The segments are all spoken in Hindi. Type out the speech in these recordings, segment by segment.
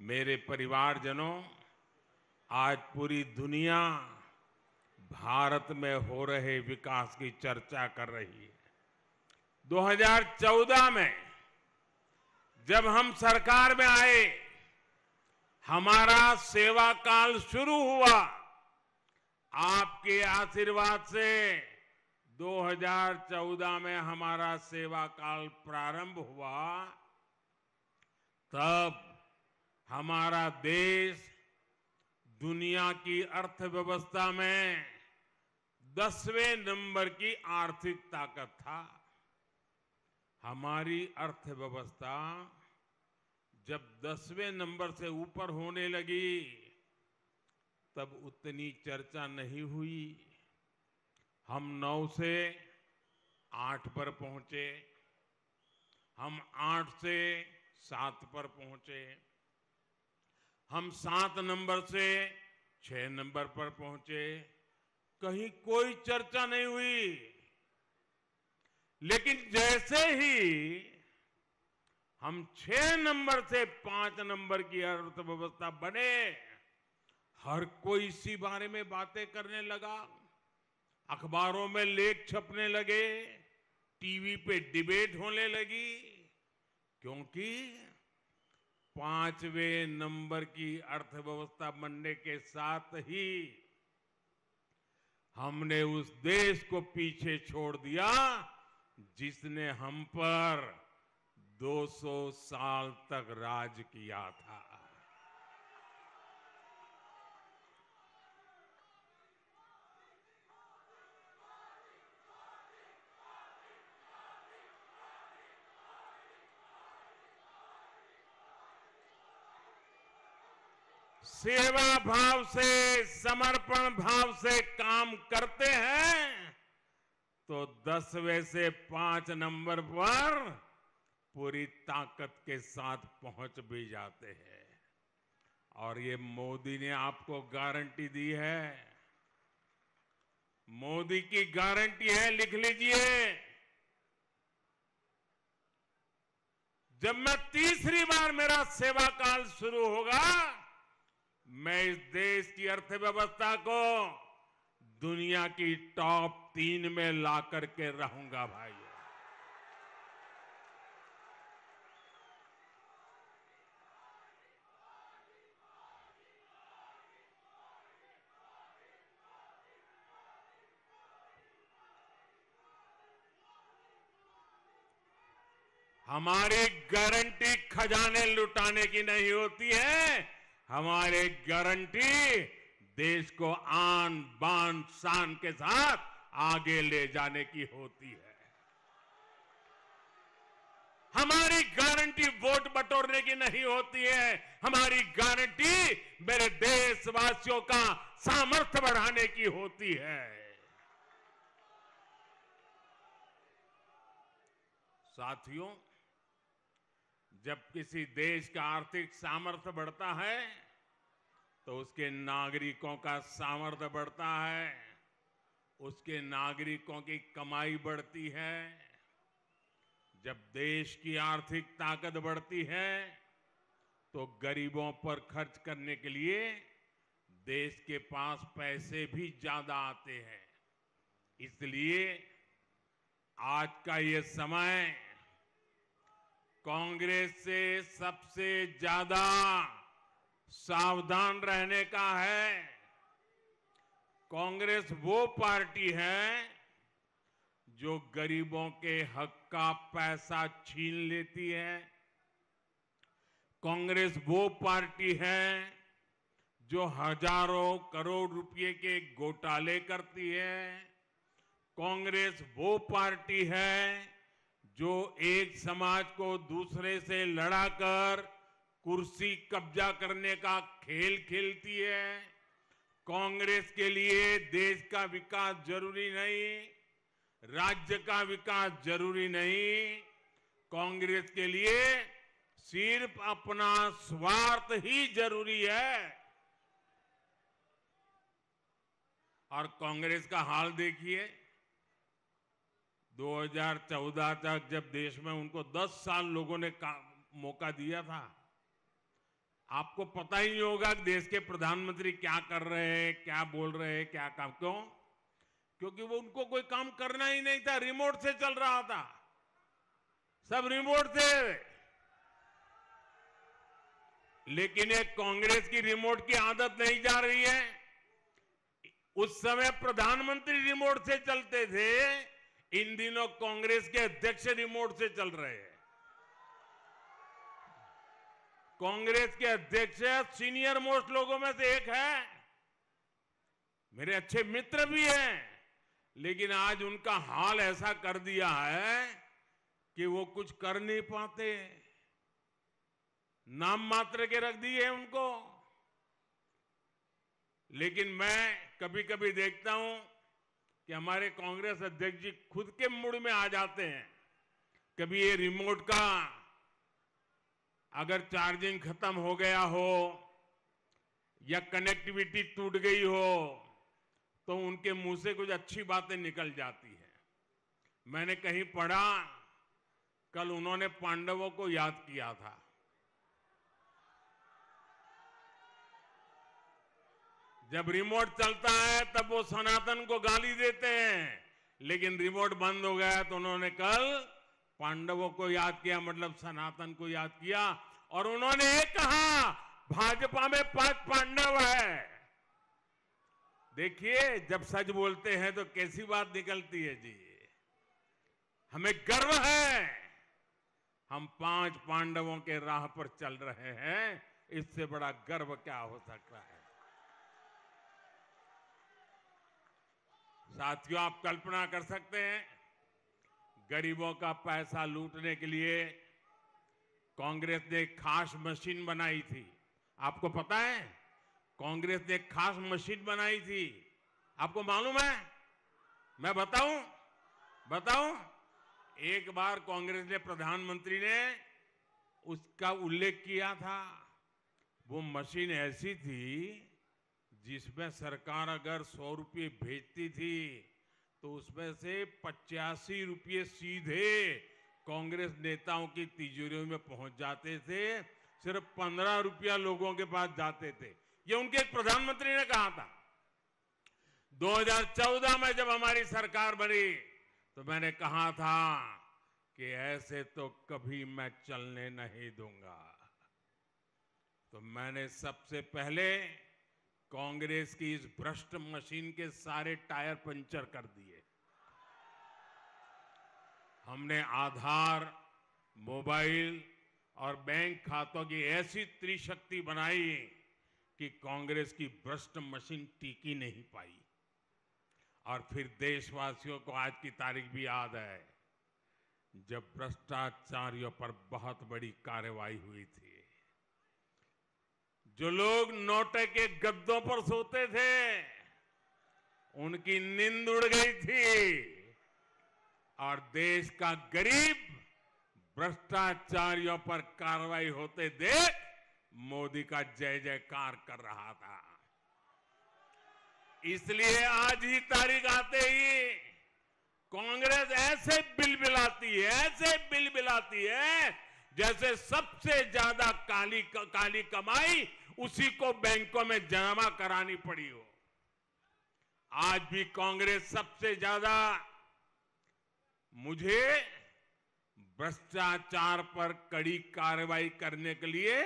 मेरे परिवारजनों, आज पूरी दुनिया भारत में हो रहे विकास की चर्चा कर रही है। 2014 में जब हम सरकार में आए, हमारा सेवा काल शुरू हुआ। आपके आशीर्वाद से 2014 में हमारा सेवा काल प्रारंभ हुआ। तब हमारा देश दुनिया की अर्थव्यवस्था में दसवें नंबर की आर्थिक ताकत था। हमारी अर्थव्यवस्था जब दसवें नंबर से ऊपर होने लगी, तब उतनी चर्चा नहीं हुई। हम नौ से आठ पर पहुँचे, हम आठ से सात पर पहुँचे। हम सात नंबर से छह नंबर पर पहुँचे। कहीं कोई चर्चा नहीं हुई। लेकिन जैसे ही हम छह नंबर से पाँच नंबर की अर्थव्यवस्था बने, हर कोई इसी बारे में बातें करने लगा। अखबारों में लेख छपने लगे, टीवी पे डिबेट होने लगी, क्योंकि पाँचवें नंबर की अर्थव्यवस्था बनने के साथ ही हमने उस देश को पीछे छोड़ दिया, जिसने हम पर 200 साल तक राज किया था। सेवा भाव से, समर्पण भाव से काम करते हैं तो दसवें से पाँच नंबर पर पूरी ताकत के साथ पहुँच भी जाते हैं। और ये मोदी ने आपको गारंटी दी है। मोदी की गारंटी है, लिख लीजिए। जब मैं तीसरी बार मेरा सेवा काल शुरू होगा मैं इस देश की अर्थव्यवस्था को दुनिया की टॉप तीन में ला करके रहूँगा भाई। हमारी गारंटी खजाने लुटाने की नहीं होती है। हमारे गारंटी देश को आन बान शान के साथ आगे ले जाने की होती है। हमारी गारंटी वोट बटोरने की नहीं होती है। हमारी गारंटी मेरे देशवासियों का सामर्थ्य बढ़ाने की होती है। साथियों जब किसी देश का आर्थिक सामर्थ्य बढ़ता है तो उसके नागरिकों का सामर्थ्य बढ़ता है, उसके नागरिकों की कमाई बढ़ती है। जब देश की आर्थिक ताकत बढ़ती है तो गरीबों पर खर्च करने के लिए देश के पास पैसे भी ज़्यादा आते हैं। इसलिए आज का ये समय कांग्रेस से सबसे ज़्यादा सावधान रहने का है। कांग्रेस वो पार्टी है जो गरीबों के हक का पैसा छीन लेती है। कांग्रेस वो पार्टी है जो हज़ारों करोड़ रुपए के घोटाले करती है। कांग्रेस वो पार्टी है जो एक समाज को दूसरे से लड़ाकर कुर्सी कब्जा करने का खेल खेलती है, कांग्रेस के लिए देश का विकास ज़रूरी नहीं, राज्य का विकास ज़रूरी नहीं, कांग्रेस के लिए सिर्फ़ अपना स्वार्थ ही ज़रूरी है। और कांग्रेस का हाल देखिए 2014 तक जब देश में उनको 10 साल लोगों ने मौका दिया था, आपको पता ही नहीं होगा कि देश के प्रधानमंत्री क्या कर रहे हैं, क्या बोल रहे हैं, क्या काम, क्यों? क्योंकि वो उनको कोई काम करना ही नहीं था रिमोट से चल रहा था। सब रिमोट से लेकिन एक कांग्रेस की रिमोट की आदत नहीं जा रही है। उस समय प्रधानमंत्री रिमोट से चलते थे। इन दिनों कांग्रेस के अध्यक्ष रिमोट से चल रहे हैं। कांग्रेस के अध्यक्ष सीनियर मोस्ट लोगों में से एक है। मेरे अच्छे मित्र भी हैं, लेकिन आज उनका हाल ऐसा कर दिया है कि वो कुछ कर नहीं पाते। नाम मात्र के रख दिए उनको। लेकिन मैं कभी कभी देखता हूँ कि हमारे कांग्रेस अध्यक्ष जी खुद के मूड में आ जाते हैं। कभी ये रिमोट का अगर चार्जिंग खत्म हो गया हो या कनेक्टिविटी टूट गई हो तो उनके मुँह से कुछ अच्छी बातें निकल जाती है। मैंने कहीं पढ़ा, कल उन्होंने पांडवों को याद किया था। जब रिमोट चलता है, तब वो सनातन को गाली देते हैं। लेकिन रिमोट बंद हो गया तो उन्होंने कल पांडवों को याद किया मतलब सनातन को याद किया, और उन्होंने कहा, भाजपा में पाँच पांडव है। देखिए, जब सच बोलते हैं तो कैसी बात निकलती है जी? हमें गर्व है, हम पाँच पांडवों के राह पर चल रहे हैं, इससे बड़ा गर्व क्या हो सकता है? साथियों, आप कल्पना कर सकते हैं, गरीबों का पैसा लूटने के लिए कांग्रेस ने एक खास मशीन बनाई थी। आपको पता है, कांग्रेस ने एक खास मशीन बनाई थी। आपको मालूम है? मैं बताऊँ? बताऊँ? एक बार कांग्रेस ने प्रधानमंत्री ने उसका उल्लेख किया था। वो मशीन ऐसी थी जिसमें सरकार अगर सौ रुपये भेजती थी तो उसमें से पचासी रुपये सीधे कांग्रेस नेताओं की तिजोरियों में पहुँच जाते थे, सिर्फ़ पंद्रह रुपया लोगों के पास जाते थे। ये उनके एक प्रधानमंत्री ने कहा था। 2014 में जब हमारी सरकार बनी तो मैंने कहा था कि ऐसे तो कभी मैं चलने नहीं दूँगा। तो मैंने सबसे पहले कांग्रेस की इस भ्रष्ट मशीन के सारे टायर पंचर कर दिए। हमने आधार, मोबाइल और बैंक खातों की ऐसी त्रिशक्ति बनाई कि कांग्रेस की भ्रष्ट मशीन टीकी नहीं पाई। और फिर देशवासियों को आज की तारीख भी याद है, जब भ्रष्टाचारियों पर बहुत बड़ी कार्रवाई हुई थी। जो लोग नोटे के गद्दों पर सोते थे, उनकी नींद उड़ गई थी। और देश का गरीब भ्रष्टाचारियों पर कार्रवाई होते देख मोदी का जय जयकार कर रहा था। इसलिए आज ही तारीख आते ही कांग्रेस ऐसे बिल बिलाती है, ऐसे बिल बिलाती है, जैसे सबसे ज़्यादा काली काली कमाई उसी को बैंकों में जमा करानी पड़ी हो। आज भी कांग्रेस सबसे ज़्यादा मुझे भ्रष्टाचार पर कड़ी कार्रवाई करने के लिए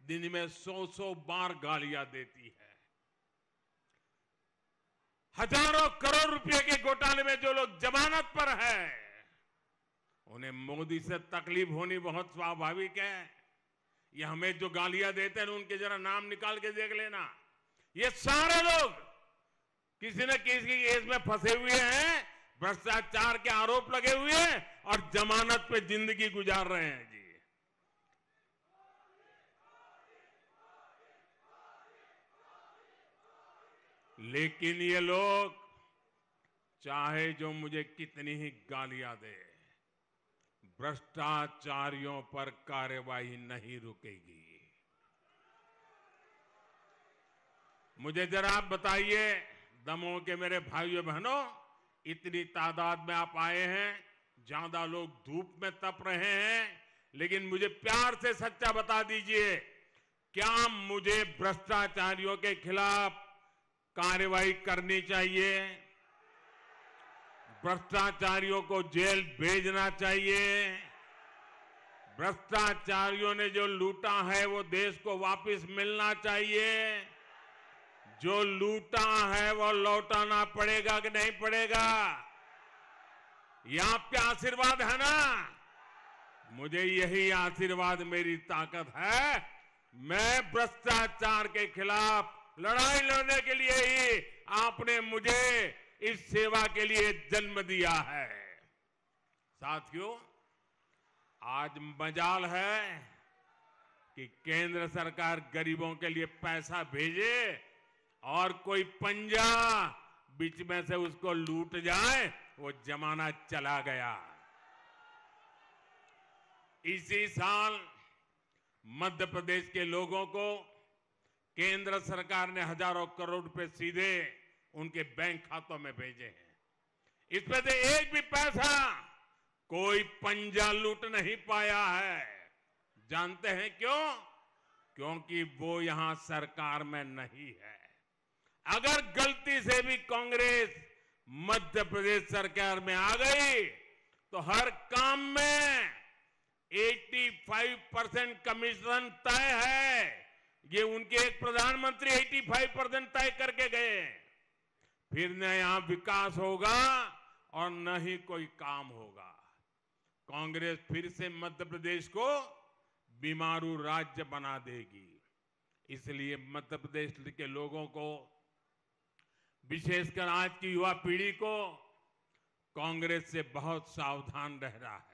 दिन में सौ सौ बार गालियाँ देती है। हज़ारों करोड़ रुपए के घोटाले में जो लोग जमानत पर है, उन्हें मोदी से तकलीफ़ होनी बहुत स्वाभाविक है। ये हमें जो गालियाँ देते हैं उनके जरा नाम निकाल के देख लेना। ये सारे लोग किसी न किसी केस में फंसे हुए हैं, भ्रष्टाचार के आरोप लगे हुए हैं और जमानत पे ज़िंदगी गुजार रहे हैं जी। लेकिन ये लोग चाहे जो मुझे कितनी ही गालियाँ दे भ्रष्टाचारियों पर कार्यवाही नहीं रुकेगी। मुझे जरा आप बताइए दमों के मेरे भाइयों बहनों इतनी तादाद में आप आए हैं, ज़्यादा लोग धूप में तप रहे हैं, लेकिन मुझे प्यार से सच्चा बता दीजिए, क्या मुझे भ्रष्टाचारियों के खिलाफ कार्रवाई करनी चाहिए? भ्रष्टाचारियों को जेल भेजना चाहिए। भ्रष्टाचारियों ने जो लूटा है, वो देश को वापस मिलना चाहिए। जो लूटा है, वो लौटाना पड़ेगा कि नहीं पड़ेगा? ये आपके आशीर्वाद है ना? मुझे यही आशीर्वाद, मेरी ताकत है। मैं भ्रष्टाचार के खिलाफ लड़ाई लड़ने के लिए ही आपने मुझे इस सेवा के लिए जन्म दिया है। साथियों, आज मजाल है कि केंद्र सरकार गरीबों के लिए पैसा भेजे और कोई पंजा बीच में से उसको लूट जाए, वो जमाना चला गया। इसी साल मध्य प्रदेश के लोगों को केंद्र सरकार ने हज़ारों करोड़ रुपए सीधे उनके बैंक खातों में भेजे हैं। इसमें से एक भी पैसा कोई पंजा लूट नहीं पाया है। जानते हैं क्यों? क्योंकि वो यहाँ सरकार में नहीं है। अगर गलती से भी कांग्रेस मध्य प्रदेश सरकार में आ गई तो हर काम में 85 परसेंट कमीशन तय है। ये उनके एक प्रधानमंत्री 85 परसेंट तय करके गए फिर न यहाँ विकास होगा और न ही कोई काम होगा। कांग्रेस फिर से मध्य प्रदेश को बीमारू राज्य बना देगी। इसलिए मध्य प्रदेश के लोगों को, विशेषकर आज की युवा पीढ़ी को कांग्रेस से बहुत सावधान रहना है।